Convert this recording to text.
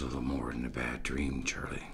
It's a little more than a bad dream, Charlie.